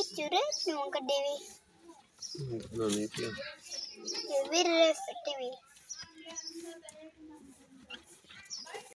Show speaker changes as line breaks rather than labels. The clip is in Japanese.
Isturus nunca TV.
Não, nem tem. Teve
rest teve.